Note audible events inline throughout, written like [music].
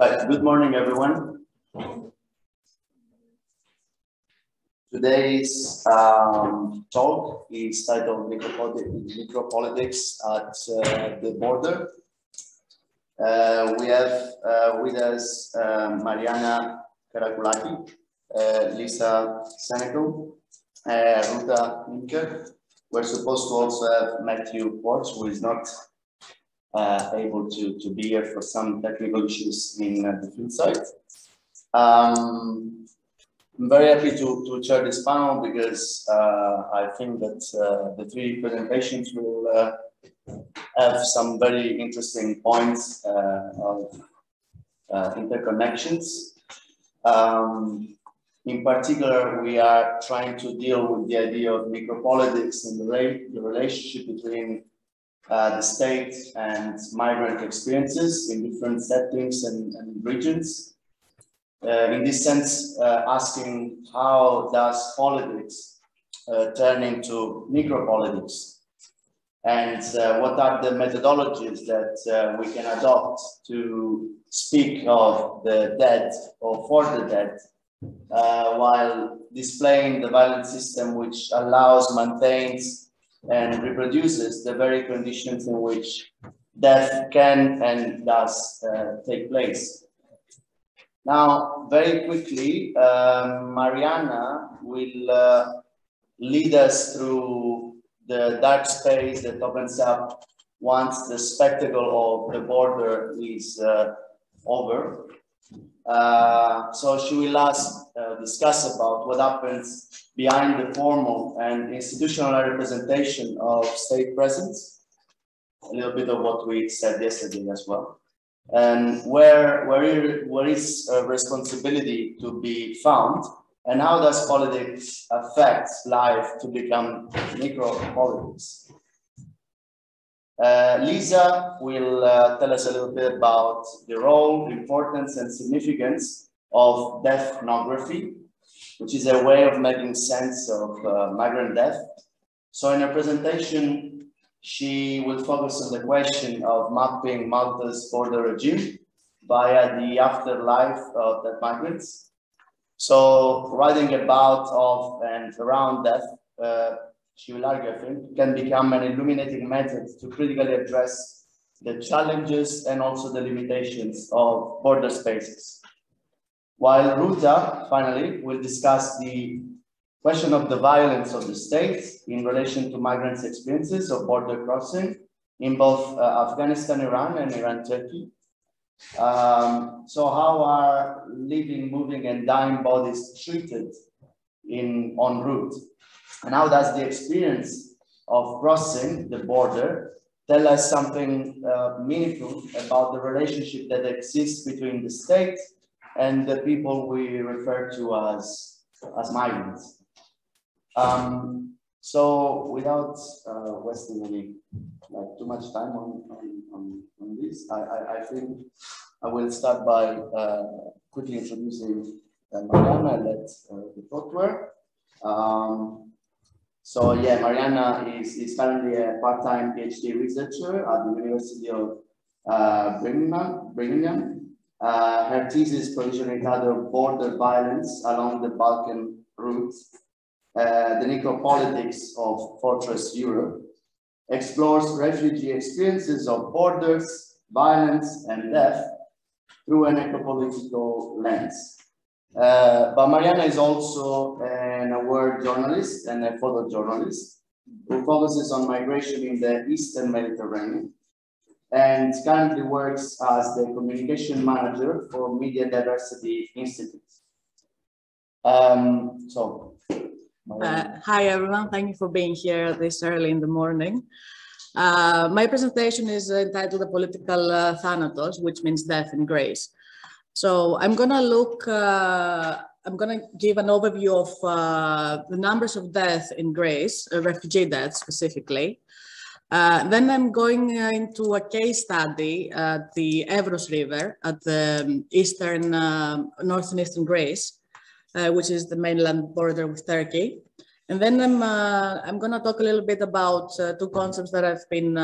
Right, good morning, everyone. Today's um, talk is titled Necropolitics at uh, the Border. Uh, we have uh, with us uh, Marianna Karakoulaki, uh, Lisa Senecal, uh, Ruta Imker. We're supposed to also have Matthew Porch, who is not uh, able to, to be here for some technical issues in the field site. Um, I'm very happy to, to chair this panel because I think that the three presentations will have some very interesting points uh, of interconnections. Um, in particular, we are trying to deal with the idea of necropolitics and the, the relationship between uh, the state and migrant experiences in different settings and, and regions. Uh, in this sense, uh, asking how does politics uh, turn into necropolitics and uh, what are the methodologies that uh, we can adopt to speak of the dead or for the dead while displaying the violent system which allows, maintains, and reproduces the very conditions in which death can and does uh, take place. Now, very quickly, um, Marianna will uh, lead us through the dark space that opens up once the spectacle of the border is uh, over. Uh, so she will ask, uh, discuss about what happens behind the formal and institutional representation of state presence, a little bit of what we said yesterday as well, and where, where, where is responsibility to be found, and how does politics affect life to become necro-politics. Uh, Lisa will uh, tell us a little bit about the role, importance, and significance of deathnography which is a way of making sense of uh, migrant death. So in her presentation, she will focus on the question of mapping Malta's border regime via the afterlife of the migrants. So writing about, of, and around death, uh, will argue, I think, can become an illuminating method to critically address the challenges and also the limitations of border spaces. While Ruta, finally, will discuss the question of the violence of the state in relation to migrants' experiences of border crossing in both uh, Afghanistan, Iran, and Iran, Turkey. Um, so how are living, moving, and dying bodies treated in en route? And how does the experience of crossing the border tell us something uh, meaningful about the relationship that exists between the state and the people we refer to as, as migrants. Um, so without uh, wasting any like too much time on, on, on, on this, I, I, I, think I will start by uh, quickly introducing uh, Marianna and let uh, the to. Um, so yeah, Marianna is, is currently a part-time PhD researcher at the University of uh, Birmingham, Birmingham. Uh, her thesis position entitled Border Violence Along the Balkan Route, uh, the necropolitics of Fortress Europe, explores refugee experiences of borders, violence, and death through an necropolitical lens. Uh, but Marianna is also an award journalist and a photojournalist who focuses on migration in the Eastern Mediterranean and currently works as the communication manager for Media Diversity Institute. Um, so. Uh, hi, everyone. Thank you for being here this early in the morning. Uh, my presentation is entitled The Political uh, Thanatos, which means death in Greece. So I'm going to look, uh, I'm going to give an overview of uh, the numbers of death in Greece, uh, refugee deaths specifically, then I'm going into a case study at the Evros River at the um, eastern, northern eastern Greece, uh, which is the mainland border with Turkey. And then I'm, uh, I'm going to talk a little bit about uh, two concepts that I've been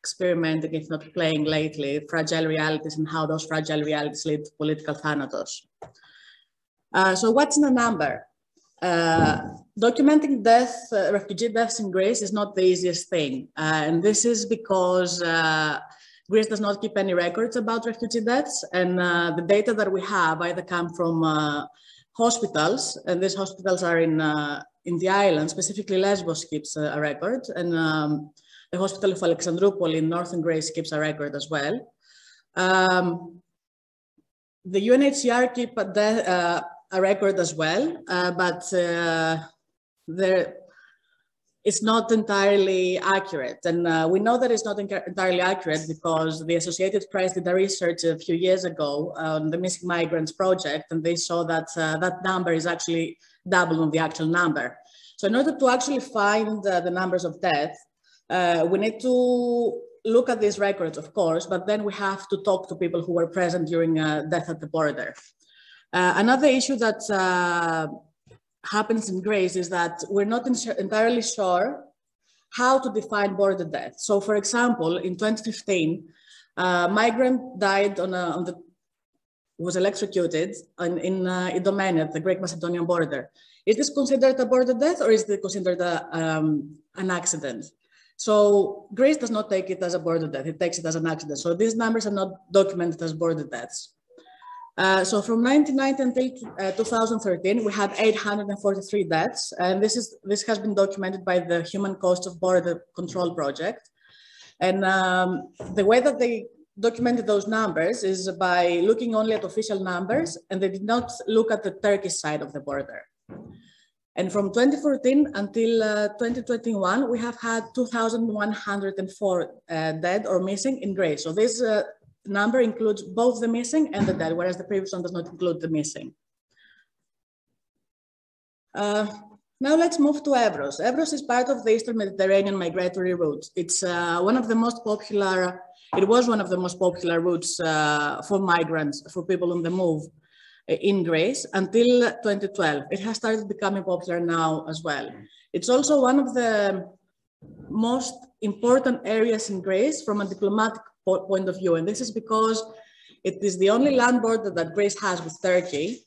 experimenting, if not playing lately, fragile realities and how those fragile realities lead to political thanatos. so what's in a number? Uh, documenting death, uh, refugee deaths in Greece is not the easiest thing. Uh, and this is because uh, Greece does not keep any records about refugee deaths. And uh, the data that we have either come from hospitals, and these hospitals are in, in the island, specifically Lesbos keeps a record. And um, the hospital of Alexandroupoli in northern Greece keeps a record as well. Um, the UNHCR keep a, de a record as well, uh, but uh, there, it's not entirely accurate. And uh, we know that it's not entirely accurate because the Associated Press did a research a few years ago on the Missing Migrants Project, and they saw that uh, that number is actually double on the actual number. So in order to actually find uh, the numbers of deaths, uh, we need to look at these records, of course, but then we have to talk to people who were present during death at the border. Uh, another issue that uh, happens in Greece is that we're not entirely sure how to define border death. So for example, in 2015, a migrant died on, a, on the, was electrocuted in, in uh, Idomeni, the Greek-Macedonian border. Is this considered a border death or is it considered a, um, an accident? So Greece does not take it as a border death, it takes it as an accident. So these numbers are not documented as border deaths. Uh, so from 1990 until uh, 2013, we had 843 deaths, and this is this has been documented by the Human Cost of Border Control Project. And um, the way that they documented those numbers is by looking only at official numbers, and they did not look at the Turkish side of the border. And from 2014 until uh, 2021, we have had 2,104 uh, dead or missing in Greece. So this uh, number includes both the missing and the dead, whereas the previous one does not include the missing. Uh, now let's move to Evros. Evros is part of the Eastern Mediterranean migratory route. It's uh, one of the most popular, it was one of the most popular routes uh, for migrants, for people on the move uh, in Greece until 2012. It has started becoming popular now as well. It's also one of the most important areas in Greece from a diplomatic point of view. And this is because it is the only land border that Greece has with Turkey.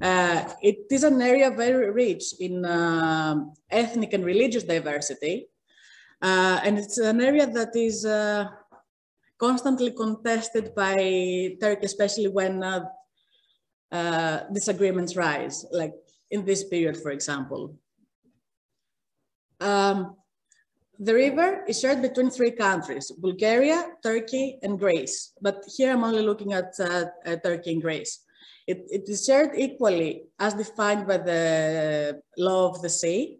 Uh, it is an area very rich in uh, ethnic and religious diversity. Uh, and it's an area that is uh, constantly contested by Turkey, especially when uh, uh, disagreements rise, like in this period, for example. Um, the river is shared between three countries, Bulgaria, Turkey, and Greece. But here I'm only looking at uh, uh, Turkey and Greece. It, it is shared equally as defined by the law of the sea.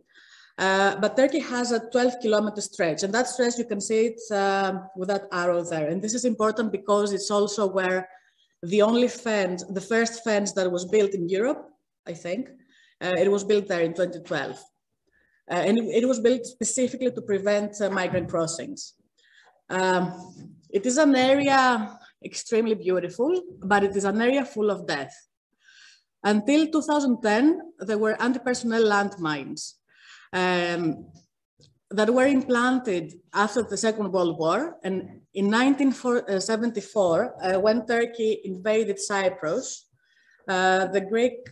Uh, but Turkey has a 12 kilometer stretch and that stretch you can see it uh, with that arrow there. And this is important because it's also where the only fence, the first fence that was built in Europe, I think, uh, it was built there in 2012. Uh, and it, it, was built specifically to prevent uh, migrant crossings. Um, it is an area extremely beautiful, but it is an area full of death. Until 2010, there were anti-personnel landmines um, that were implanted after the Second World War. And in 1974, uh, when Turkey invaded Cyprus, uh, the Greek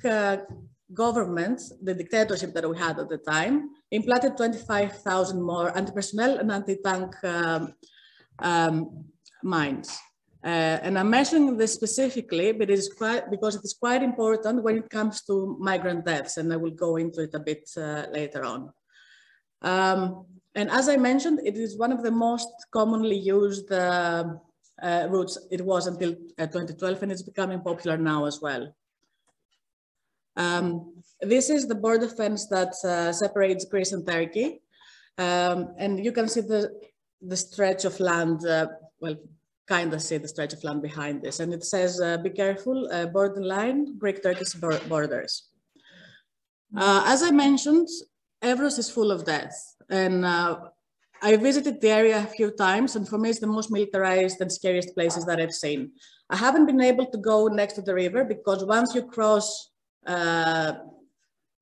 uh, government, the dictatorship that we had at the time, implanted 25,000 more anti-personnel and anti-tank um, um, mines. Uh, and I'm mentioning this specifically but it is quite, because it is quite important when it comes to migrant deaths, and I will go into it a bit uh, later on. Um, and as I mentioned, it is one of the most commonly used uh, uh routes. It was until uh, 2012, and it's becoming popular now as well. Um, this is the border fence that uh, separates Greece and Turkey. Um, and you can see the, the stretch of land, uh, well, kind of see the stretch of land behind this. And it says, uh, be careful, uh, borderline, Greek-Turkish borders. Uh, as I mentioned, Evros is full of death. And uh, I visited the area a few times, and for me, it's the most militarized and scariest places that I've seen. I haven't been able to go next to the river because once you cross uh,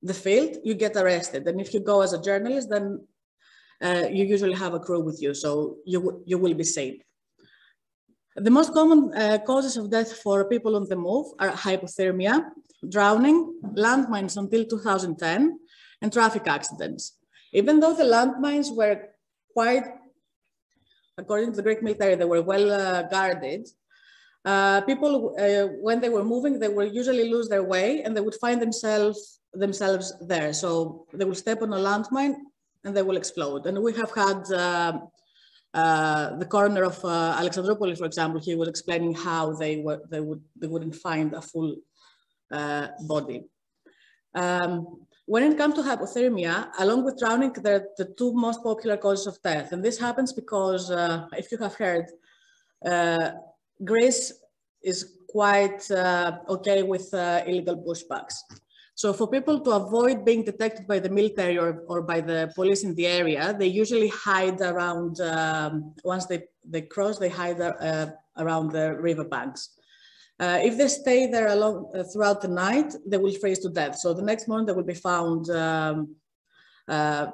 the field, you get arrested. And if you go as a journalist, then uh, you usually have a crew with you, so you, you will be safe. The most common uh, causes of death for people on the move are hypothermia, drowning, landmines until 2010, and traffic accidents. Even though the landmines were quite, according to the Greek military, they were well uh, guarded, uh, people, uh, when they were moving, they would usually lose their way and they would find themselves themselves there. So they will step on a landmine and they will explode. And we have had uh, uh, the coroner of uh, Alexandroupolis, for example, he was explaining how they were they would they wouldn't find a full body. Um, when it comes to hypothermia, along with drowning, they're the two most popular causes of death. And this happens because, if you have heard, Greece is quite uh, okay with illegal pushbacks. So for people to avoid being detected by the military or, or by the police in the area, they usually hide around, um, once they, they cross, they hide uh, around the riverbanks. Uh, if they stay there along, uh, throughout the night, they will freeze to death. So the next morning they will be found um, uh,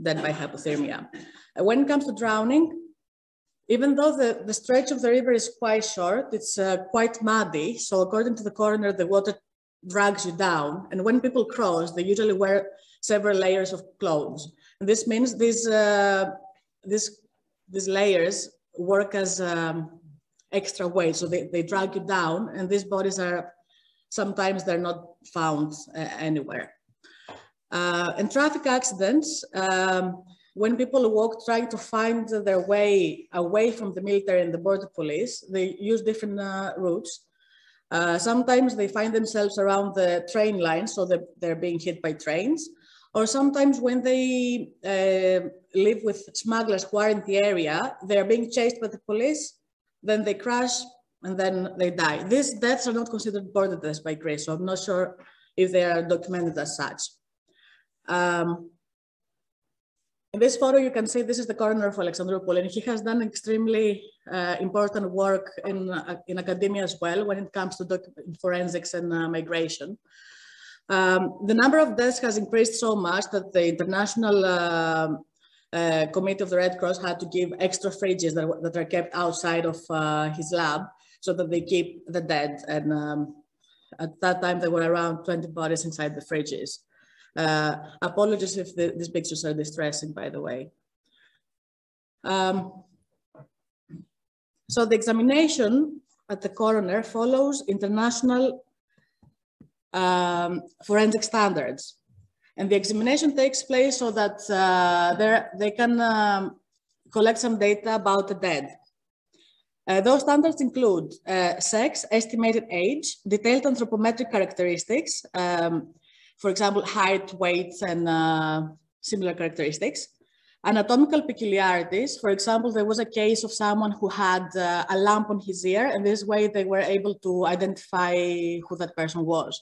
dead by hypothermia. Uh, when it comes to drowning, even though the, the stretch of the river is quite short, it's uh, quite muddy. So according to the coroner, the water drags you down. And when people cross, they usually wear several layers of clothes. And this means these, uh, these, these layers work as um, extra weight. So they, they drag you down and these bodies are, sometimes they're not found uh, anywhere. Uh, and traffic accidents, um, when people walk trying to find their way away from the military and the border police, they use different uh, routes. Uh, sometimes they find themselves around the train line, so they're, being hit by trains. Or sometimes when they uh, live with smugglers who are in the area, they're being chased by the police, then they crash, and then they die. These deaths are not considered border deaths by Greece, so I'm not sure if they are documented as such. Um, in this photo, you can see this is the coroner of Alexandroupolis, and he has done extremely uh, important work in, uh, in academia as well when it comes to forensics and uh, migration. Um, the number of deaths has increased so much that the International uh, uh, Committee of the Red Cross had to give extra fridges that, that are kept outside of uh, his lab so that they keep the dead. And um, at that time, there were around 20 bodies inside the fridges. Uh, apologies if the, these pictures are distressing, by the way. Um, so the examination at the coroner follows international um, forensic standards. And the examination takes place so that uh, they can um, collect some data about the dead. Uh, those standards include uh, sex, estimated age, detailed anthropometric characteristics, um, for example, height, weight, and uh, similar characteristics. Anatomical peculiarities, for example, there was a case of someone who had uh, a lump on his ear, and this way they were able to identify who that person was.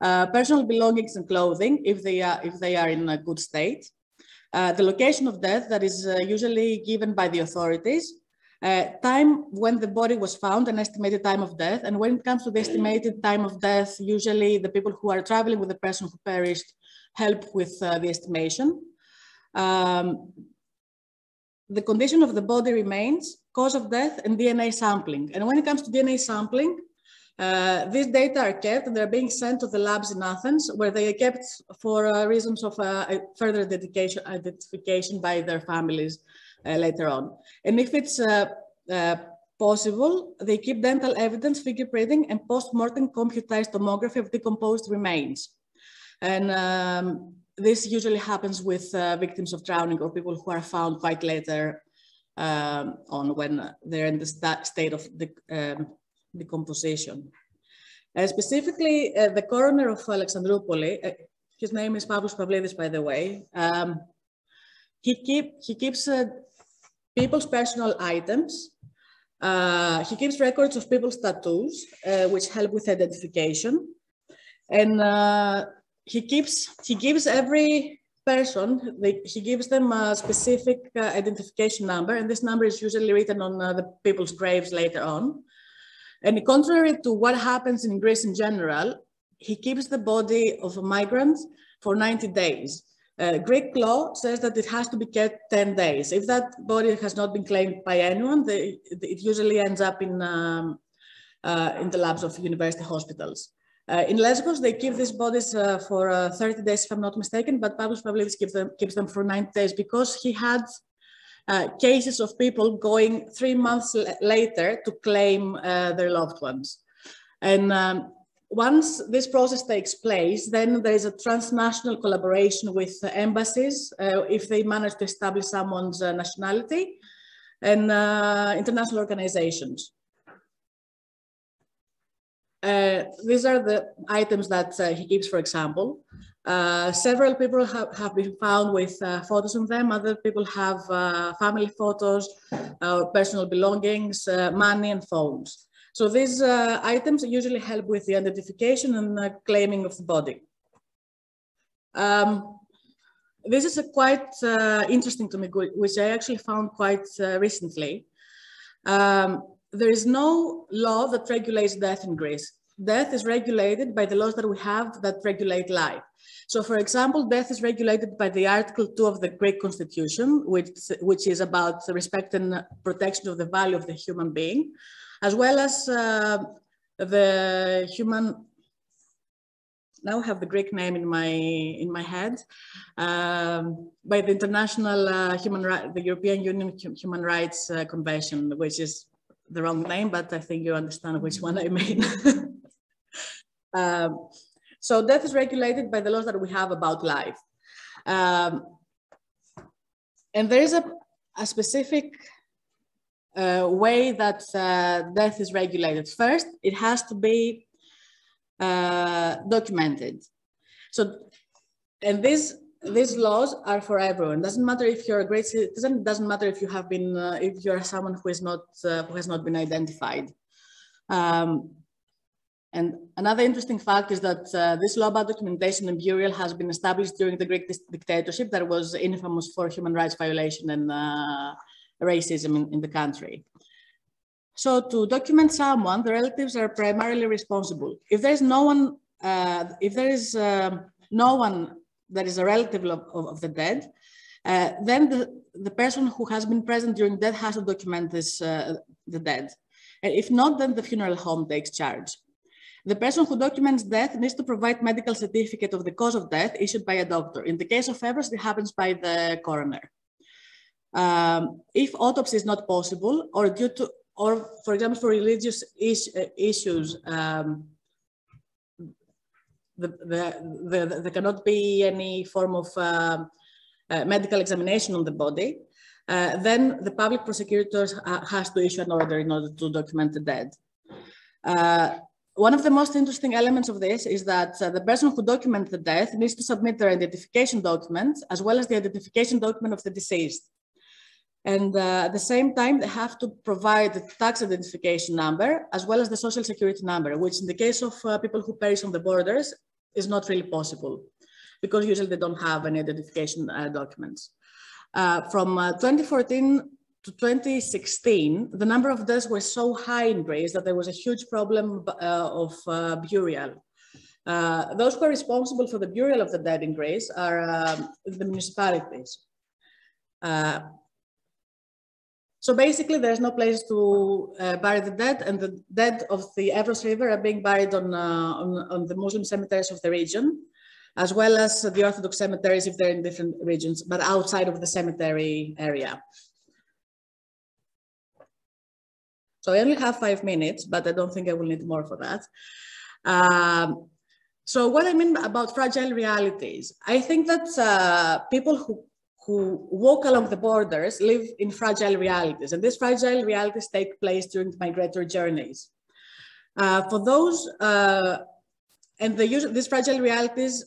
Uh, personal belongings and clothing, if they are, if they are in a good state. Uh, the location of death that is uh, usually given by the authorities, uh, time when the body was found, an estimated time of death. And when it comes to the estimated time of death, usually the people who are traveling with the person who perished help with uh, the estimation. Um, the condition of the body remains, cause of death, and DNA sampling. And when it comes to DNA sampling, uh, these data are kept and they're being sent to the labs in Athens, where they are kept for uh, reasons of uh, further dedication, identification by their families later on. And if it's uh, uh, possible, they keep dental evidence, fingerprinting, and post-mortem computerized tomography of decomposed remains. And um, this usually happens with uh, victims of drowning or people who are found quite later um, on when they're in the st state of the, um, decomposition. Uh, specifically, uh, the coroner of Alexandroupolis, his name is Pavlos Pavlidis, by the way, um, he, keep, he keeps people's personal items. Uh, he keeps records of people's tattoos, uh, which help with identification. And uh, he keeps, he gives every person, they, he gives them a specific uh, identification number, and this number is usually written on uh, the people's graves later on. And contrary to what happens in Greece in general, he keeps the body of a migrant for 90 days. Uh, Greek law says that it has to be kept 10 days. If that body has not been claimed by anyone, they, it usually ends up in, um, uh, in the labs of university hospitals. Uh, in Lesbos, they keep these bodies uh, for uh, 30 days, if I'm not mistaken, but Pavlos Pavlidis keeps them, keeps them for 90 days because he had uh, cases of people going three months later to claim their loved ones. And um, once this process takes place, then there is a transnational collaboration with embassies uh, if they manage to establish someone's nationality and international organizations. Uh, these are the items that uh, he keeps, for example. Uh, several people have, have been found with uh, photos of them. Other people have uh, family photos, personal belongings, money and phones. So these items usually help with the identification and claiming of the body. Um, this is quite interesting to me, which I actually found quite recently. Um, there is no law that regulates death in Greece. Death is regulated by the laws that we have that regulate life. So for example, death is regulated by the Article 2 of the Greek Constitution, which, which is about the respect and protection of the value of the human being, as well as uh, the human, now have the Greek name in my, in my head, um, by the International uh, Human Rights, the European Union Human Rights uh, Convention, which is the wrong name, but I think you understand which one I mean. [laughs] um, so death is regulated by the laws that we have about life. Um, and there is a, a specific uh, way that uh, death is regulated. First, it has to be uh, documented. So, and this these laws are for everyone. Doesn't matter if you're a great citizen. It doesn't matter if you have been, uh, if you're someone who is not, who has not been identified. Um, and another interesting fact is that uh, this law about documentation and burial has been established during the Greek dictatorship that was infamous for human rights violation and uh, racism in, in, the country. So to document someone, the relatives are primarily responsible. If there is no one, uh, if there is um, no one that is a relative of, of, of the dead, uh, then the, the person who has been present during death has to document this, uh, the dead. And if not, then the funeral home takes charge. The person who documents death needs to provide medical certificate of the cause of death issued by a doctor. In the case of Evros, it happens by the coroner. Um, if autopsy is not possible, or due to, or for example, for religious is, uh, issues, um, the, the, the, there cannot be any form of uh, uh, medical examination on the body, uh, then the public prosecutor has to issue an order in order to document the dead. Uh, one of the most interesting elements of this is that uh, the person who documents the death needs to submit their identification document as well as the identification document of the deceased. And uh, at the same time, they have to provide the tax identification number as well as the social security number, which in the case of uh, people who perish on the borders is not really possible because usually they don't have any identification uh, documents. Uh, from uh, 2014 to 2016, the number of deaths were so high in Greece that there was a huge problem uh, of burial. Those who are responsible for the burial of the dead in Greece are um, the municipalities. So basically, there's no place to uh, bury the dead, and the dead of the Evros River are being buried on, uh, on, on, the Muslim cemeteries of the region, as well as the Orthodox cemeteries if they're in different regions, but outside of the cemetery area. So I only have five minutes, but I don't think I will need more for that. Um, so what I mean about fragile realities, I think that uh, people who who walk along the borders live in fragile realities, and these fragile realities take place during migratory journeys. Uh, for those, uh, and these fragile realities,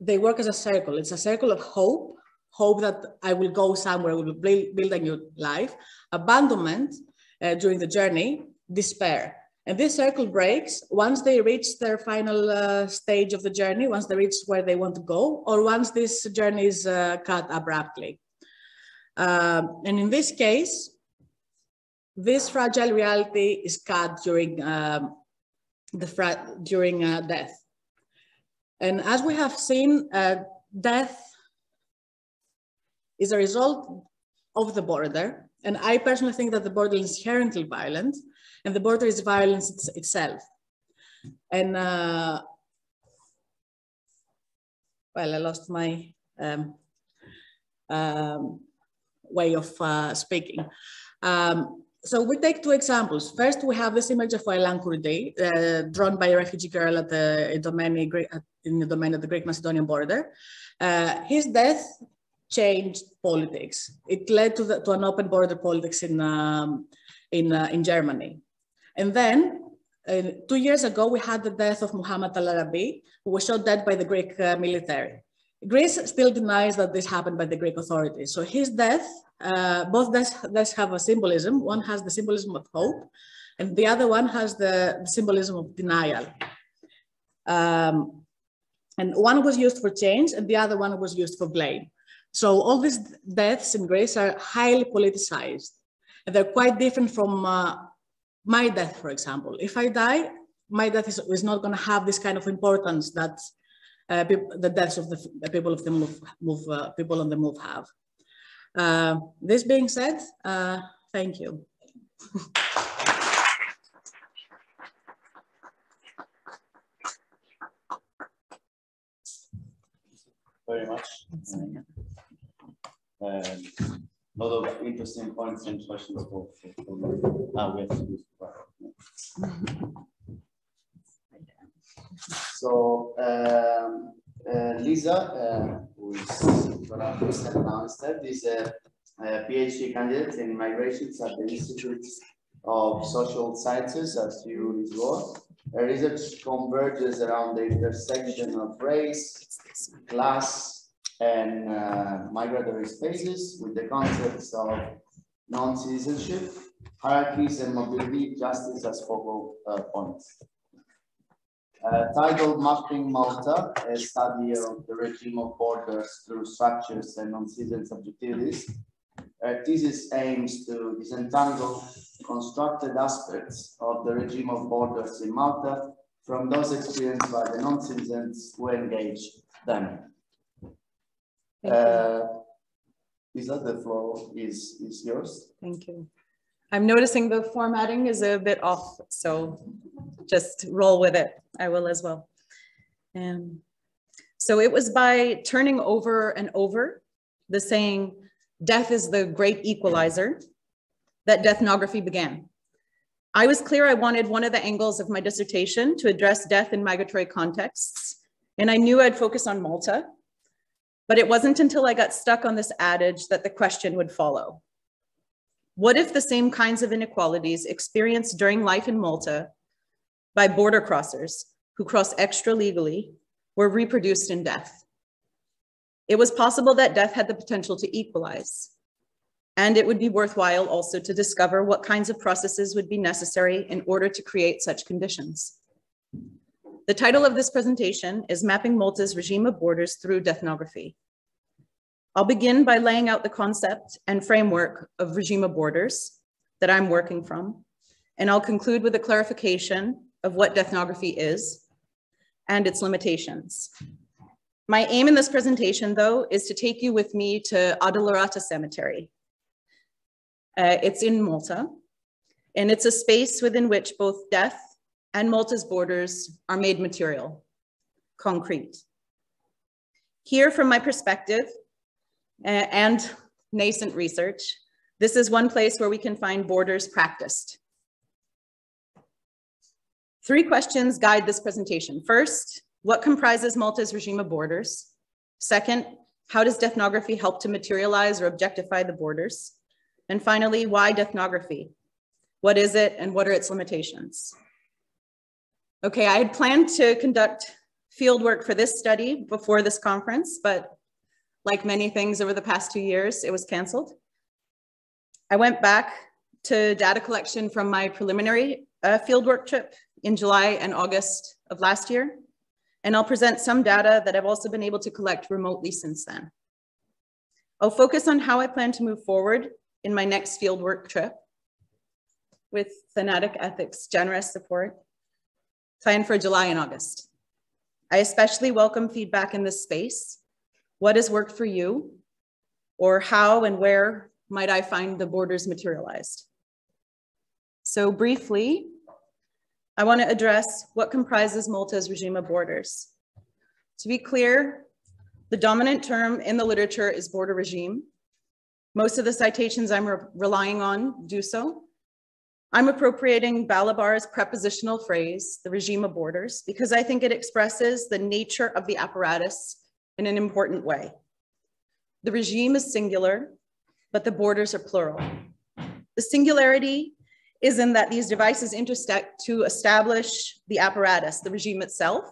they work as a circle. It's a circle of hope, hope that I will go somewhere, will build, build a new life, abandonment uh, during the journey, despair. And this circle breaks once they reach their final uh, stage of the journey, once they reach where they want to go, or once this journey is uh, cut abruptly. Um, and in this case, this fragile reality is cut during um, the during uh, death. And as we have seen, uh, death is a result of the border. And I personally think that the border is inherently violent and the border is violence it's, itself. And uh, well, I lost my um, um, way of uh, speaking. Um, so we take two examples. First, we have this image of Aylan Kurdi, uh, drawn by a refugee girl at Idomeni, in Idomeni of the Greek-Macedonian border. Uh, his death changed politics. It led to, the, to an open border politics in, um, in, uh, in Germany. And then uh, two years ago, we had the death of Muhammad al-Arabi, who was shot dead by the Greek uh, military. Greece still denies that this happened by the Greek authorities. So his death, uh, both deaths, deaths have a symbolism. One has the symbolism of hope, and the other one has the, symbolism of denial. Um, and one was used for change, and the other one was used for blame. So all these deaths in Greece are highly politicized. And they're quite different from uh, my death, for example. If I die, my death is, is not going to have this kind of importance that uh, the deaths of the, the, people of the move, move uh, people on the move have. Uh, this being said, uh, thank you. Very much. Um, a lot of interesting points and questions for, for, for ah, we have to use So um, uh, Lisa, uh, who is to present now instead, is a, a, PhD candidate in migrations at the Institute of Social Sciences at UNIS Her research converges around the intersection of race, class, and uh, migratory spaces with the concepts of non-citizenship, hierarchies, and mobility justice as focal uh, points. Uh, titled Mapping Malta, a study of the regime of borders through structures and non-citizen subjectivities. Our thesis aims to disentangle constructed aspects of the regime of borders in Malta from those experienced by the non-citizens who engage them. Uh, that the floor is, is yours. Thank you. I'm noticing the formatting is a bit off, so just roll with it. I will as well. Um, so it was by turning over and over the saying, death is the great equalizer, that deathnography began. I was clear I wanted one of the angles of my dissertation to address death in migratory contexts, and I knew I'd focus on Malta but it wasn't until I got stuck on this adage that the question would follow. What if the same kinds of inequalities experienced during life in Malta by border crossers who cross extra legally were reproduced in death? It was possible that death had the potential to equalize. And it would be worthwhile also to discover what kinds of processes would be necessary in order to create such conditions. The title of this presentation is Mapping Malta's Regime of Borders Through Deathnography. I'll begin by laying out the concept and framework of regime of borders that I'm working from, and I'll conclude with a clarification of what deathnography is and its limitations. My aim in this presentation, though, is to take you with me to Addolorata Cemetery. Uh, it's in Malta, and it's a space within which both death and Malta's borders are made material, concrete. Here, from my perspective and nascent research, this is one place where we can find borders practiced. Three questions guide this presentation. First, what comprises Malta's regime of borders? Second, how does deathnography help to materialize or objectify the borders? And finally, why deathnography? What is it and what are its limitations? Okay, I had planned to conduct fieldwork for this study before this conference, but like many things over the past two years, it was canceled. I went back to data collection from my preliminary uh, a fieldwork trip in July and August of last year, and I'll present some data that I've also been able to collect remotely since then. I'll focus on how I plan to move forward in my next fieldwork trip with Thanatic Ethics' generous support, planned for July and August. I especially welcome feedback in this space. What has worked for you? Or how and where might I find the borders materialized? So briefly, I want to address what comprises Malta's regime of borders. To be clear, the dominant term in the literature is border regime. Most of the citations I'm re relying on do so. I'm appropriating Balibar's prepositional phrase, the regime of borders, because I think it expresses the nature of the apparatus in an important way. The regime is singular, but the borders are plural. The singularity is in that these devices intersect to establish the apparatus, the regime itself,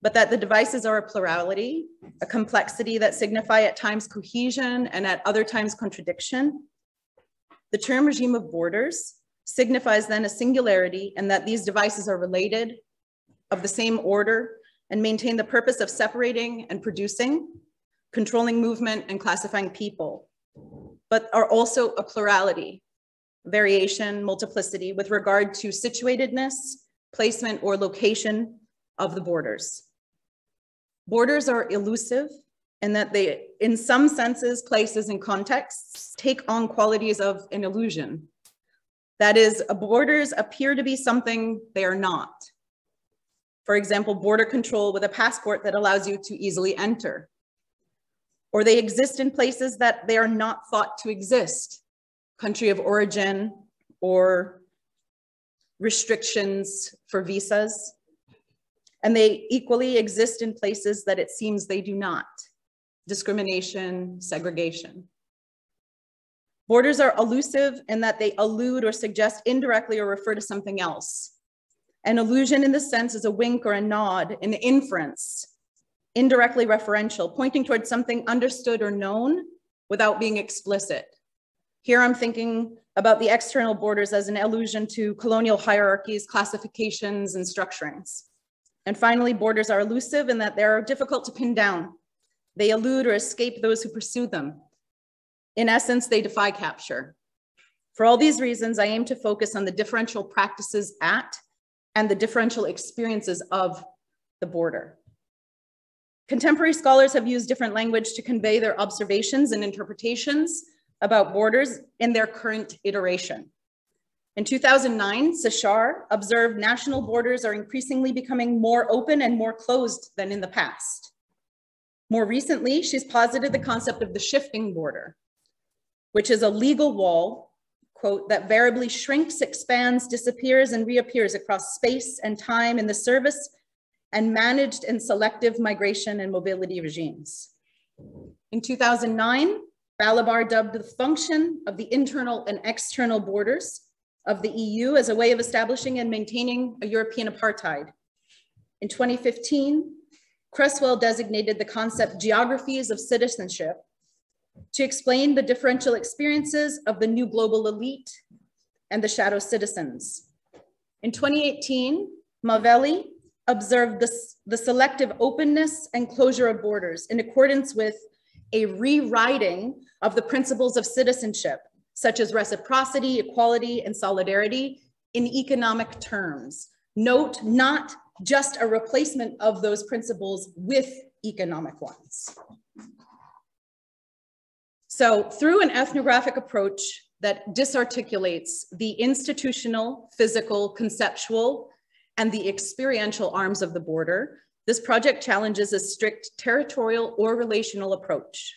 but that the devices are a plurality, a complexity that signify at times cohesion and at other times contradiction. The term regime of borders signifies then a singularity and that these devices are related, of the same order, and maintain the purpose of separating and producing, controlling movement and classifying people, but are also a plurality, variation, multiplicity with regard to situatedness, placement, or location of the borders. Borders are elusive in that they, in some senses, places, and contexts, take on qualities of an illusion, that is, borders appear to be something they are not. For example, border control with a passport that allows you to easily enter. Or they exist in places that they are not thought to exist, country of origin or restrictions for visas. And they equally exist in places that it seems they do not, discrimination, segregation. Borders are elusive in that they allude or suggest indirectly or refer to something else. An allusion in this sense is a wink or a nod, an inference, indirectly referential, pointing towards something understood or known without being explicit. Here I'm thinking about the external borders as an allusion to colonial hierarchies, classifications, and structurings. And finally, borders are elusive in that they're difficult to pin down. They elude or escape those who pursue them. In essence, they defy capture. For all these reasons, I aim to focus on the differential practices at and the differential experiences of the border. Contemporary scholars have used different language to convey their observations and interpretations about borders in their current iteration. In 2009, Shachar observed national borders are increasingly becoming more open and more closed than in the past. More recently, she's posited the concept of the shifting border, which is a legal wall, quote, that variably shrinks, expands, disappears, and reappears across space and time in the service and managed and selective migration and mobility regimes. In 2009, Balibar dubbed the function of the internal and external borders of the EU as a way of establishing and maintaining a European apartheid. In 2015, Cresswell designated the concept geographies of citizenship to explain the differential experiences of the new global elite and the shadow citizens. In 2018, Mavelli observed this, the selective openness and closure of borders in accordance with a rewriting of the principles of citizenship, such as reciprocity, equality, and solidarity in economic terms. Note, not just a replacement of those principles with economic ones. So through an ethnographic approach that disarticulates the institutional, physical, conceptual, and the experiential arms of the border, this project challenges a strict territorial or relational approach.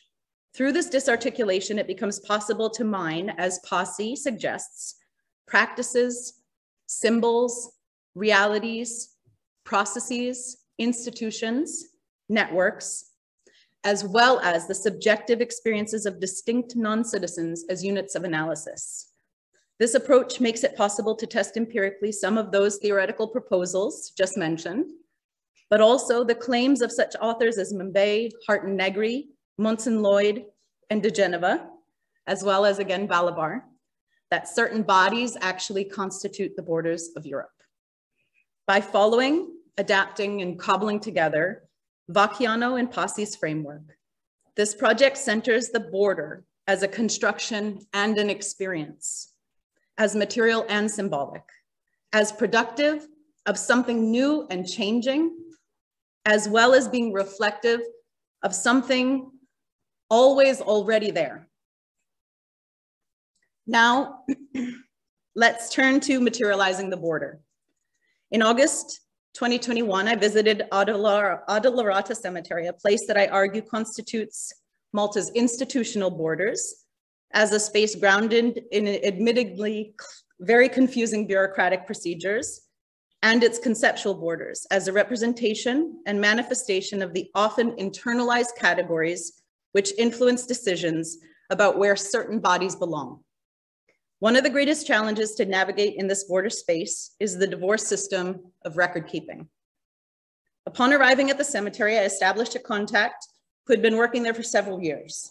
Through this disarticulation, it becomes possible to mine, as Paasi suggests, practices, symbols, realities, processes, institutions, networks, as well as the subjective experiences of distinct non-citizens as units of analysis. This approach makes it possible to test empirically some of those theoretical proposals just mentioned, but also the claims of such authors as Mbembe, Harton Negri, Monson Lloyd, and De Genova, as well as again Balibar, that certain bodies actually constitute the borders of Europe. By following, adapting, and cobbling together Vacchiano and Paasi's framework, this project centers the border as a construction and an experience, as material and symbolic, as productive of something new and changing, as well as being reflective of something always already there. Now, [clears throat] let's turn to materializing the border. In August 2021, I visited Addolorata Cemetery, a place that I argue constitutes Malta's institutional borders as a space grounded in admittedly very confusing bureaucratic procedures and its conceptual borders as a representation and manifestation of the often internalized categories which influence decisions about where certain bodies belong. One of the greatest challenges to navigate in this border space is the divorce system of record keeping. Upon arriving at the cemetery, I established a contact who had been working there for several years.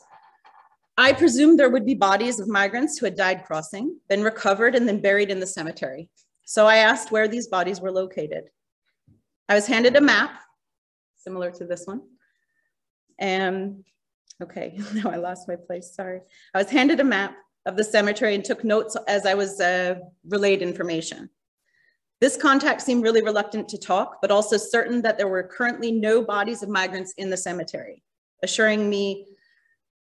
I presumed there would be bodies of migrants who had died crossing, been recovered, and then buried in the cemetery. So I asked where these bodies were located. I was handed a map, similar to this one. And okay, [laughs] now I lost my place, sorry. I was handed a map of the cemetery and took notes as I was uh, relayed information. This contact seemed really reluctant to talk, but also certain that there were currently no bodies of migrants in the cemetery, assuring me,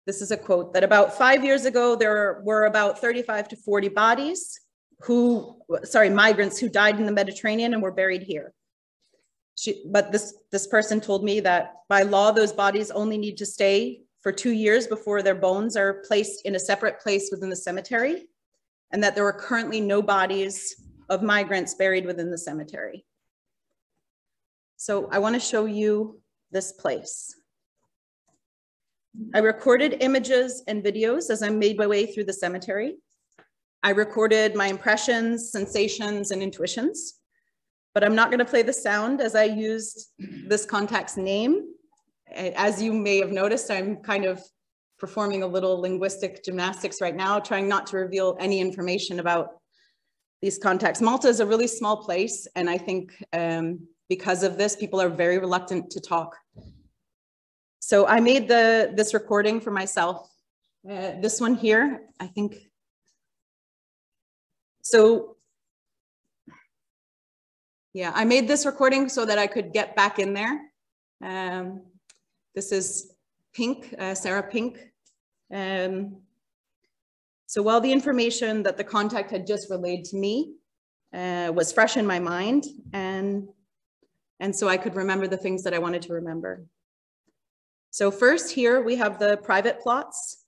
this is a quote, that about five years ago, there were about 35 to 40 bodies who, sorry, migrants who died in the Mediterranean and were buried here. She, but this, this person told me that by law, those bodies only need to stay for two years before their bones are placed in a separate place within the cemetery, and that there are currently no bodies of migrants buried within the cemetery. So I wanna show you this place. I recorded images and videos as I made my way through the cemetery. I recorded my impressions, sensations, and intuitions, but I'm not gonna play the sound as I used this contact's name as you may have noticed, I'm kind of performing a little linguistic gymnastics right now, trying not to reveal any information about these contacts. Malta is a really small place, and I think um, because of this, people are very reluctant to talk. So I made the this recording for myself. Uh, this one here, I think. So yeah, I made this recording so that I could get back in there. Um, this is Pink, uh, Sarah Pink. Um, so while the information that the contact had just relayed to me uh, was fresh in my mind, and, and so I could remember the things that I wanted to remember. So first here we have the private plots.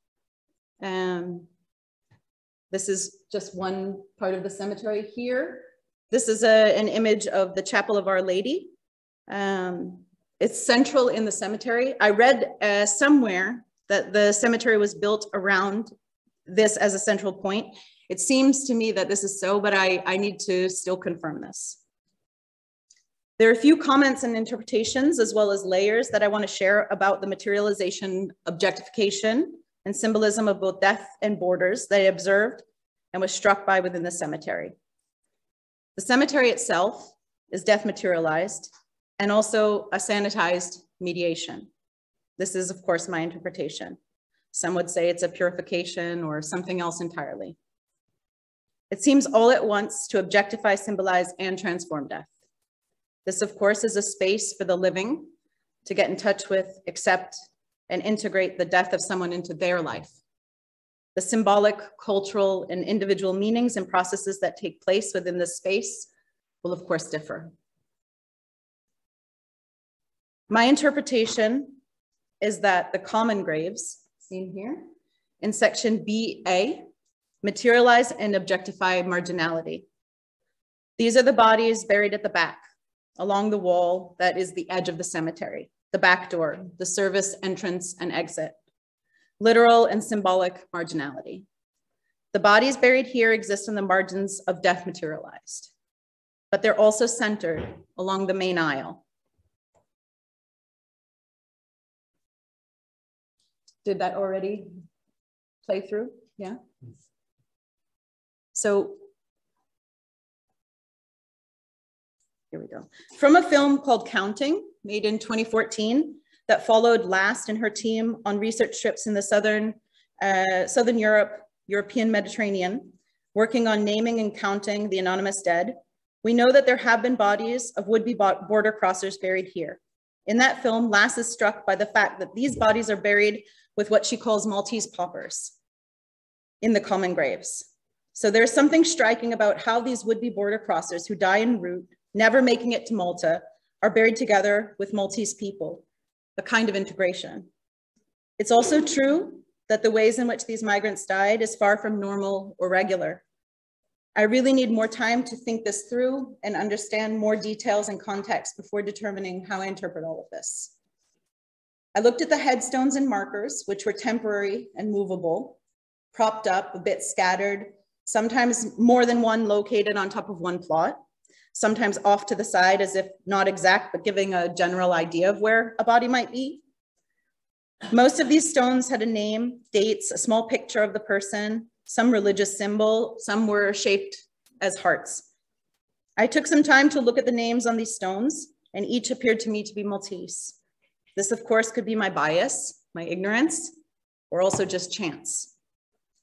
Um, this is just one part of the cemetery here. This is a, an image of the Chapel of Our Lady. Um, it's central in the cemetery. I read uh, somewhere that the cemetery was built around this as a central point. It seems to me that this is so, but I, I need to still confirm this. There are a few comments and interpretations as well as layers that I want to share about the materialization, objectification, and symbolism of both death and borders that I observed and was struck by within the cemetery. The cemetery itself is death materialized, and also a sanitized mediation. This is, of course, my interpretation. Some would say it's a purification or something else entirely. It seems all at once to objectify, symbolize, and transform death. This, of course, is a space for the living to get in touch with, accept, and integrate the death of someone into their life. The symbolic, cultural, and individual meanings and processes that take place within this space will, of course, differ. My interpretation is that the common graves, seen here, in section BA, materialize and objectify marginality. These are the bodies buried at the back, along the wall that is the edge of the cemetery, the back door, the service entrance and exit, literal and symbolic marginality. The bodies buried here exist in the margins of death materialized, but they're also centered along the main aisle, Did that already play through? Yeah. So here we go. From a film called Counting, made in 2014, that followed Last and her team on research trips in the Southern, uh, Southern Europe, European Mediterranean, working on naming and counting the anonymous dead, we know that there have been bodies of would-be border crossers buried here. In that film, Last is struck by the fact that these bodies are buried with what she calls Maltese paupers in the common graves. So there's something striking about how these would-be border crossers who die en route, never making it to Malta, are buried together with Maltese people, a kind of integration. It's also true that the ways in which these migrants died is far from normal or regular. I really need more time to think this through and understand more details and context before determining how I interpret all of this. I looked at the headstones and markers, which were temporary and movable, propped up, a bit scattered, sometimes more than one located on top of one plot, sometimes off to the side as if not exact, but giving a general idea of where a body might be. Most of these stones had a name, dates, a small picture of the person, some religious symbol, some were shaped as hearts. I took some time to look at the names on these stones and each appeared to me to be Maltese. This of course could be my bias, my ignorance, or also just chance.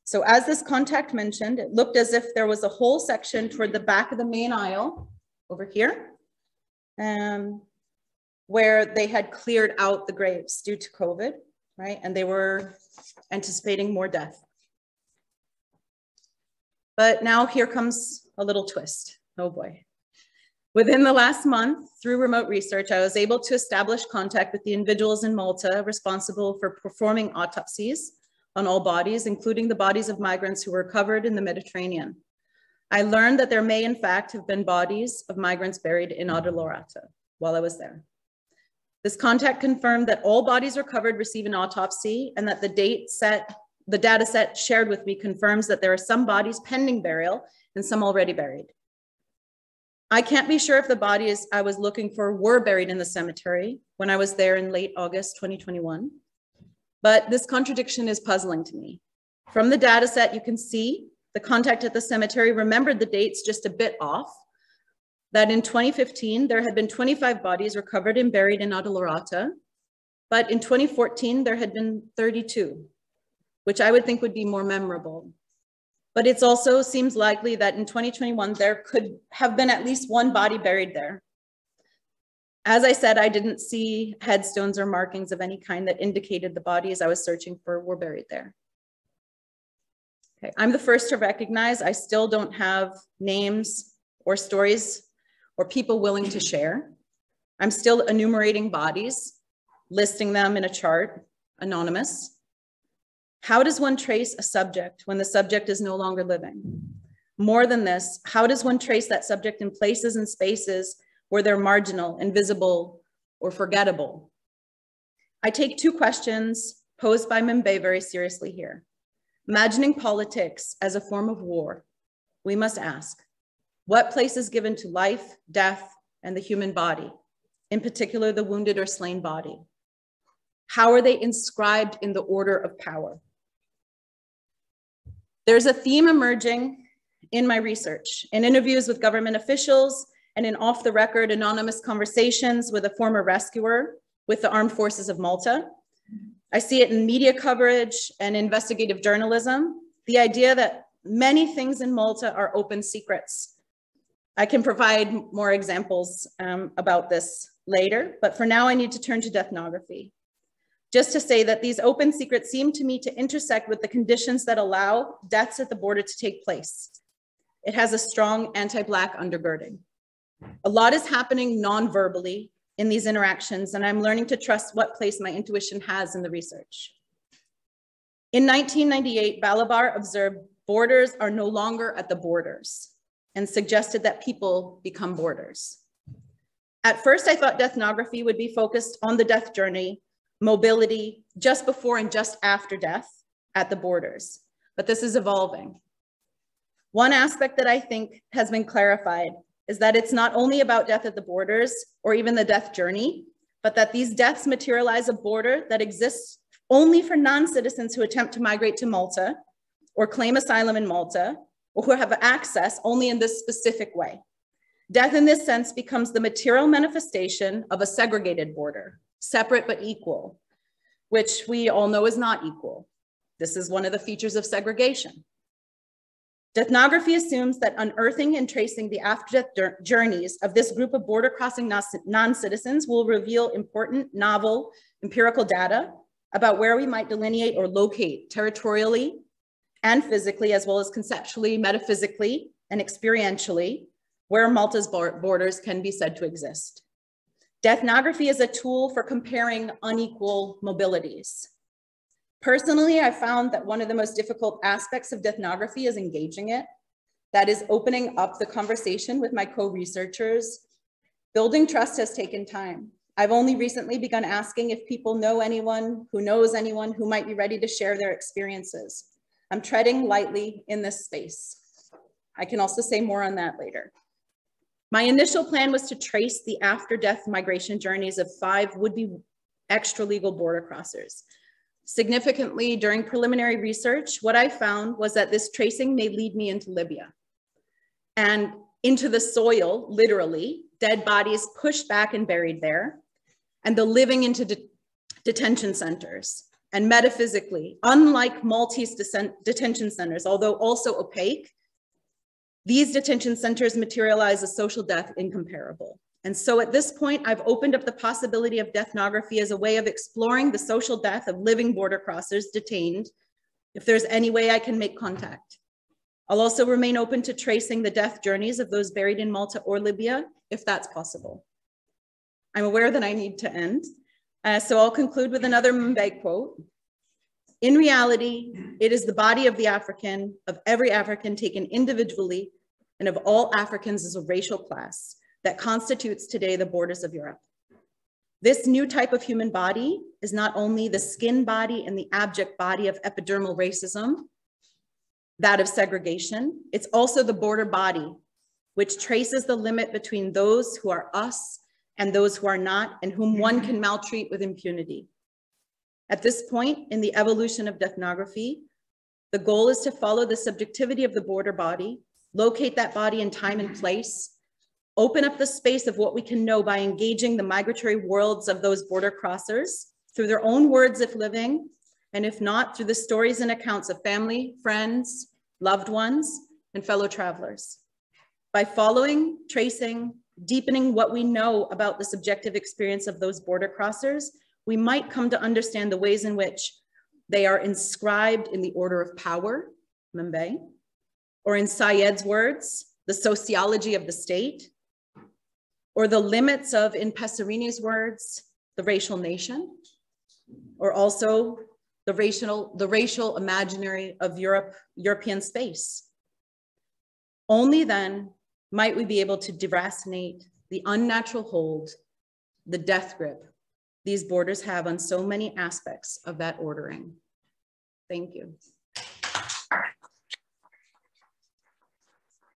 So as this contact mentioned, it looked as if there was a whole section toward the back of the main aisle over here, um, where they had cleared out the graves due to COVID, right? And they were anticipating more death. But now here comes a little twist. Oh boy. Within the last month, through remote research, I was able to establish contact with the individuals in Malta responsible for performing autopsies on all bodies, including the bodies of migrants who were recovered in the Mediterranean. I learned that there may in fact have been bodies of migrants buried in Addolorata while I was there. This contact confirmed that all bodies recovered receive an autopsy and that the date set the data set shared with me confirms that there are some bodies pending burial and some already buried. I can't be sure if the bodies I was looking for were buried in the cemetery when I was there in late August 2021, but this contradiction is puzzling to me. From the data set, you can see the contact at the cemetery remembered the dates just a bit off, that in 2015, there had been 25 bodies recovered and buried in Addolorata, but in 2014, there had been 32 which I would think would be more memorable. But it also seems likely that in 2021, there could have been at least one body buried there. As I said, I didn't see headstones or markings of any kind that indicated the bodies I was searching for were buried there. Okay, I'm the first to recognize I still don't have names or stories or people willing to share. I'm still enumerating bodies, listing them in a chart, anonymous. How does one trace a subject when the subject is no longer living? More than this, how does one trace that subject in places and spaces where they're marginal, invisible, or forgettable? I take two questions posed by Mbembe very seriously here. Imagining politics as a form of war, we must ask, what place is given to life, death, and the human body, in particular the wounded or slain body? How are they inscribed in the order of power? There's a theme emerging in my research, in interviews with government officials and in off the record anonymous conversations with a former rescuer with the Armed Forces of Malta. I see it in media coverage and investigative journalism, the idea that many things in Malta are open secrets. I can provide more examples um, about this later, but for now I need to turn to deathnography just to say that these open secrets seem to me to intersect with the conditions that allow deaths at the border to take place. It has a strong anti-Black undergirding. A lot is happening non-verbally in these interactions, and I'm learning to trust what place my intuition has in the research. In 1998, Balibar observed borders are no longer at the borders and suggested that people become borders. At first, I thought deathnography would be focused on the death journey mobility just before and just after death at the borders, but this is evolving. One aspect that I think has been clarified is that it's not only about death at the borders or even the death journey, but that these deaths materialize a border that exists only for non-citizens who attempt to migrate to Malta or claim asylum in Malta or who have access only in this specific way. Death in this sense becomes the material manifestation of a segregated border, separate but equal, which we all know is not equal. This is one of the features of segregation. Deathnography assumes that unearthing and tracing the after-death journeys of this group of border crossing non-citizens will reveal important, novel, empirical data about where we might delineate or locate territorially and physically, as well as conceptually, metaphysically, and experientially, where Malta's borders can be said to exist. Deathnography is a tool for comparing unequal mobilities. Personally, I found that one of the most difficult aspects of deathnography is engaging it. That is opening up the conversation with my co-researchers. Building trust has taken time. I've only recently begun asking if people know anyone who knows anyone who might be ready to share their experiences. I'm treading lightly in this space. I can also say more on that later. My initial plan was to trace the after-death migration journeys of five would-be extra-legal border crossers. Significantly, during preliminary research, what I found was that this tracing may lead me into Libya and into the soil, literally, dead bodies pushed back and buried there, and the living into de detention centers. And metaphysically, unlike Maltese detention centers, although also opaque, these detention centers materialize a social death incomparable. And so at this point, I've opened up the possibility of deathnography as a way of exploring the social death of living border crossers detained, if there's any way I can make contact. I'll also remain open to tracing the death journeys of those buried in Malta or Libya, if that's possible. I'm aware that I need to end, uh, so I'll conclude with another Mbembe quote. In reality, it is the body of the African, of every African taken individually, and of all Africans as a racial class that constitutes today the borders of Europe. This new type of human body is not only the skin body and the abject body of epidermal racism, that of segregation, it's also the border body, which traces the limit between those who are us and those who are not, and whom one can maltreat with impunity. At this point in the evolution of deathnography, the goal is to follow the subjectivity of the border body, locate that body in time and place, open up the space of what we can know by engaging the migratory worlds of those border crossers through their own words if living, and if not, through the stories and accounts of family, friends, loved ones, and fellow travelers. By following, tracing, deepening what we know about the subjective experience of those border crossers, we might come to understand the ways in which they are inscribed in the order of power, Mbembe, or in Sayad's words, the sociology of the state, or the limits of, in Pesorini's words, the racial nation, or also the racial, the racial imaginary of Europe, European space. Only then might we be able to deracinate the unnatural hold, the death grip these borders have on so many aspects of that ordering. Thank you.